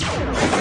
Let's go.